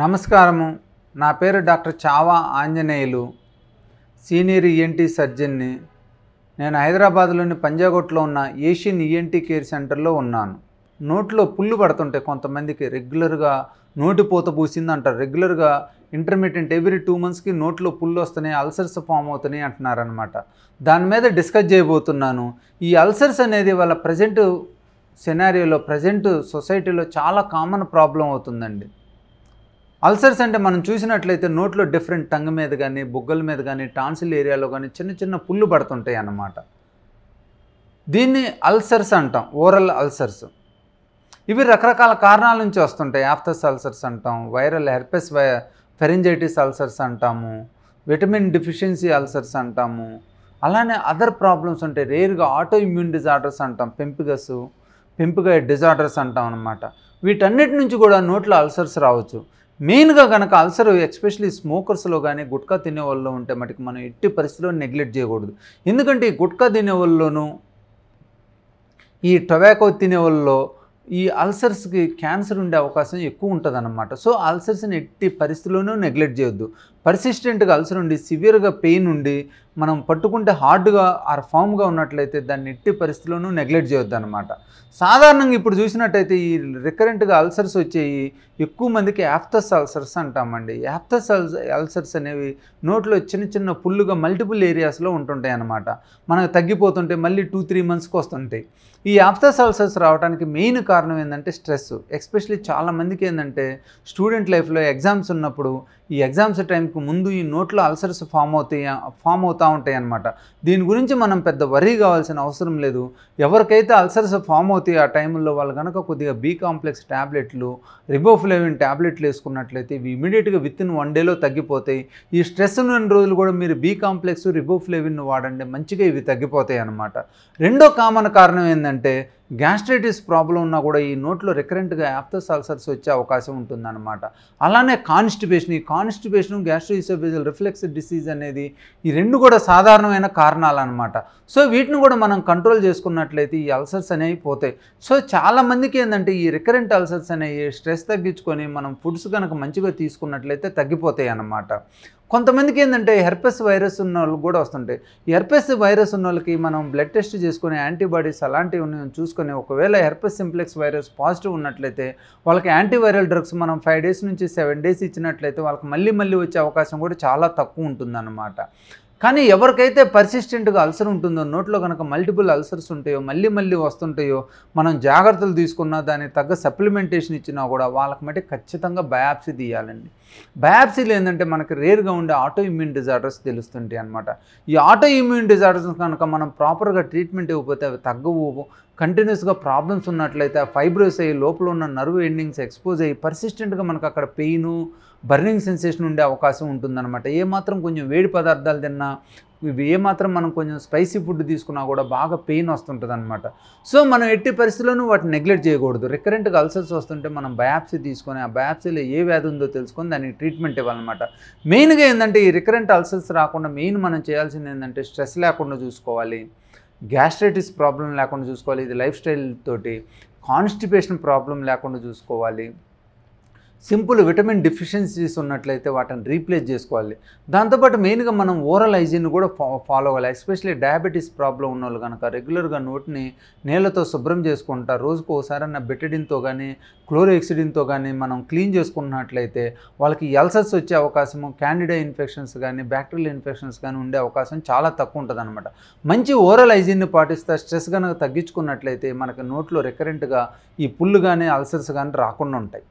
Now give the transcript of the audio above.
నమస్కారము. నా పేరు doctor Chava Anjaneyulu. Senior ENT సర్జన్ని. నేను హైదరాబాద్లోని పంజాగొట్లో ఉన్న ఏషియన్ ఈఎన్టీ కేర్ సెంటర్లో ఉన్నాను. నోట్లో పుళ్ళు పడుతుంటాయి కొంతమందికి రెగ్యులర్గా నోటి పూత పూసింది అంటారు రెగ్యులర్గా ఇంటర్మీడియట్ ఎవ్రీ టూ మంత్స్కి నోట్లో పుళ్ళు వస్తున్నాయి అల్సర్స్ ఫామ్ అవుతున్నాయి అంటున్నారనమాట దాని మీద డిస్కస్ చేయబోతున్నాను. ఈ అల్సర్స్ అనేది వాళ్ళ ప్రజెంట్ సెనారియోలో ప్రజెంట్ సొసైటీలో చాలా కామన్ ప్రాబ్లం అవుతుందండి. అల్సర్స్ అంటే మనం చూసినట్లయితే నోట్లో డిఫరెంట్ టంగ్ మీద కానీ బుగ్గల మీద కానీ టాన్సిల్ ఏరియాలో కానీ చిన్న చిన్న పుళ్ళు పడుతుంటాయి అన్నమాట. దీన్ని అల్సర్స్ అంటాం ఓరల్ అల్సర్స్. ఇవి రకరకాల కారణాల నుంచి వస్తుంటాయి. ఆఫ్తస్ అల్సర్స్ అంటాం వైరల్ హెర్పెస్ వై ఫెరింజైటిస్ అల్సర్స్ అంటాము విటమిన్ డిఫిషియన్సీ అల్సర్స్ అంటాము అలానే అదర్ ప్రాబ్లమ్స్ ఉంటాయి రేర్గా ఆటో ఇమ్యూన్ డిజార్డర్స్ అంటాం పెంపిగస్ పెంపుగా డిజార్డర్స్ అంటాం అనమాట వీటన్నిటి నుంచి కూడా నోట్లో అల్సర్స్ రావచ్చు. మెయిన్గా కనుక అల్సర్ ఎస్పెషలీ స్మోకర్స్లో కానీ గుట్కా తినే వాళ్ళలో ఉంటే మటుకు మనం ఎట్టి పరిస్థితిలో నెగ్లెక్ట్ చేయకూడదు. ఎందుకంటే ఈ గుట్కా తినే వాళ్ళలోనూ ఈ టొబాకో తినే వాళ్ళలో ఈ అల్సర్స్కి క్యాన్సర్ ఉండే అవకాశం ఎక్కువ ఉంటుంది అన్నమాట సో అల్సర్స్ని ఎట్టి పరిస్థితుల్లోనూ నెగ్లెక్ట్ చేయొద్దు. పర్సిస్టెంట్గా అల్సర్ ఉండి సివియర్గా పెయిన్ ఉండి మనం పట్టుకుంటే హార్డ్గా ఆర్ ఫామ్గా ఉన్నట్లయితే దాన్ని ఎట్టి పరిస్థితుల్లోనూ నెగ్లెక్ట్ చేయొద్దు అనమాట సాధారణంగా ఇప్పుడు చూసినట్టయితే ఈ రికరెంట్గా అల్సర్స్ వచ్చేవి ఎక్కువ మందికి యాప్తస్ అల్సర్స్ అంటామండి. యాప్తస్ అల్స అల్సర్స్ అనేవి నోట్లో చిన్న చిన్న పుల్లుగా మల్టిపుల్ ఏరియాస్లో ఉంటుంటాయి అన్నమాట. మనకు తగ్గిపోతుంటే మళ్ళీ టూ త్రీ మంత్స్కి వస్తుంటాయి. ఈ యాప్తస్ అల్సర్స్ రావడానికి మెయిన్ కారణం ఏంటంటే స్ట్రెస్ ఎస్పెషలీ చాలామందికి ఏంటంటే స్టూడెంట్ లైఫ్లో ఎగ్జామ్స్ ఉన్నప్పుడు ఈ ఎగ్జామ్స్ టైంకి ముందు ఈ నోట్లో అల్సర్స్ ఫామ్ అవుతాయి ఫామ్ అవుతూ ఉంటాయి అన్నమాట. దీని గురించి మనం పెద్ద వరీ కావాల్సిన అవసరం లేదు. ఎవరికైతే అల్సర్స్ ఫామ్ అవుతాయి ఆ టైంలో వాళ్ళు కనుక కొద్దిగా బీ కాంప్లెక్స్ ట్యాబ్లెట్లు రిబోఫ్లేవిన్ ట్యాబ్లెట్లు వేసుకున్నట్లయితే ఇవి ఇమీడియట్గా విత్ ఇన్ వన్ డేలో తగ్గిపోతాయి. ఈ స్ట్రెస్ ఉన్న రోజులు కూడా మీరు బీ కాంప్లెక్స్ రిబోఫ్లేవిన్ వాడండి మంచిగా ఇవి తగ్గిపోతాయి అన్నమాట. రెండో కామన్ కారణం ఏంటంటే గ్యాస్ట్రైటిస్ ప్రాబ్లం ఉన్నా కూడా ఈ నోట్లో రికరెంట్గా యాప్తస్ అల్సర్స్ వచ్చే అవకాశం ఉంటుందన్నమాట. అలానే కాన్స్టిపేషన్ ఈ కాన్స్టిపేషన్ గ్యాస్ట్రోఇసోఫేజల్ రిఫ్లెక్స్ డిసీజ్ అనేది ఈ రెండు కూడా సాధారణమైన కారణాలు అనమాట సో వీటిని కూడా మనం కంట్రోల్ చేసుకున్నట్లయితే ఈ అల్సర్స్ అనేవి పోతాయి. సో చాలామందికి ఏంటంటే ఈ రికరెంట్ అల్సర్స్ అనేవి స్ట్రెస్ తగ్గించుకొని మనం ఫుడ్స్ కనుక మంచిగా తీసుకున్నట్లయితే తగ్గిపోతాయి అన్నమాట కొంతమందికి ఏంటంటే హెర్పెస్ వైరస్ ఉన్న వాళ్ళకి కూడా వస్తుంటాయి. హెర్పెస్ వైరస్ ఉన్న వాళ్ళకి మనం బ్లడ్ టెస్ట్ చేసుకుని యాంటీబాడీస్ అలాంటివి ఉన్నాయని చూసుకొని ఒకవేళ హెర్పెస్ సింప్లెక్స్ వైరస్ పాజిటివ్ ఉన్నట్లయితే వాళ్ళకి యాంటీవైరల్ డ్రగ్స్ మనం ఫైవ్ డేస్ నుంచి సెవెన్ డేస్ ఇచ్చినట్లయితే వాళ్ళకి మళ్ళీ మళ్ళీ వచ్చే అవకాశం కూడా చాలా తక్కువ ఉంటుందన్నమాట. కానీ ఎవరికైతే పర్సిస్టెంట్గా అల్సర్ ఉంటుందో నోట్లో కనుక మల్టిపుల్ అల్సర్స్ ఉంటాయో మళ్ళీ మళ్ళీ వస్తుంటాయో మనం జాగ్రత్తలు తీసుకున్నా దానికి తగ్గ సప్లిమెంటేషన్ ఇచ్చినా కూడా వాళ్ళకి మట్టి ఖచ్చితంగా బయాప్సీ తీయాలండి. బయాప్సీలు ఏంటంటే మనకి రేర్గా ఉండే ఆటో ఇమ్యూన్ డిజార్డర్స్ తెలుస్తుంటాయి అనమాట ఈ ఆటో ఇమ్యూన్ డిజార్డర్స్ కనుక మనం ప్రాపర్గా ట్రీట్మెంట్ ఇవ్వకపోతే అవి తగ్గవు కంటిన్యూస్గా ప్రాబ్లమ్స్ ఉన్నట్లయితే ఆ ఫైబ్రోస్ అయ్యి లోపల ఉన్న నర్వ్ ఎండింగ్స్ ఎక్స్పోజ్ అయ్యి పర్సిస్టెంట్గా మనకు అక్కడ పెయిన్ బర్నింగ్ సెన్సేషన్ ఉండే అవకాశం ఉంటుందన్నమాట. ఏమాత్రం కొంచెం వేడి పదార్థాలు తిన్నా ఇవి ఏమాత్రం మనం కొంచెం స్పైసీ ఫుడ్ తీసుకున్నా కూడా బాగా పెయిన్ వస్తుంటుంది అనమాట సో మనం ఎట్టి పరిస్థితుల్లోనూ వాటిని నెగ్లెక్ట్ చేయకూడదు. రికరెంట్గా అల్సర్స్ వస్తుంటే మనం బయాప్సీ తీసుకొని ఆ బయాప్సీలో ఏ వ్యాధి ఉందో తెలుసుకొని దానికి ట్రీట్మెంట్ ఇవ్వాలన్నమాట. మెయిన్గా ఏంటంటే ఈ రికరెంట్ అల్సర్స్ రాకుండా మెయిన్ మనం చేయాల్సింది ఏంటంటే స్ట్రెస్ లేకుండా చూసుకోవాలి. గ్యాస్ట్రైటిస్ ప్రాబ్లం లేకుండా చూసుకోవాలి ఇది లైఫ్ స్టైల్ తోటి కాన్స్టిపేషన్ ప్రాబ్లం లేకుండా చూసుకోవాలి. సింపుల్ విటమిన్ డిఫిషియన్సీస్ ఉన్నట్లయితే వాటిని రీప్లేస్ చేసుకోవాలి. దాంతోపాటు మెయిన్గా మనం ఓరల్ హైజీన్ కూడా ఫా ఫాలో అవ్వాలి. ఎస్పెషల్లీ డయాబెటీస్ ప్రాబ్లం ఉన్న వాళ్ళు కనుక రెగ్యులర్గా నోటిని నీళ్ళతో శుభ్రం చేసుకుంటారు రోజుకు ఒకసారన్న బెటడిన్తో కానీ క్లోరోఎక్సిడిన్తో కానీ మనం క్లీన్ చేసుకున్నట్లయితే వాళ్ళకి ఎల్సర్స్ వచ్చే అవకాశము క్యాండిడా ఇన్ఫెక్షన్స్ కానీ బ్యాక్టీరియల్ ఇన్ఫెక్షన్స్ కానీ ఉండే అవకాశం చాలా తక్కువ ఉంటుంది అనమాట మంచి ఓరల్ హైజీన్ని పాటిస్తే స్ట్రెస్ కనుక తగ్గించుకున్నట్లయితే మనకి నోట్లో రికరెంట్గా ఈ పుల్లు కానీ అల్సర్స్ కానీ రాకుండా ఉంటాయి.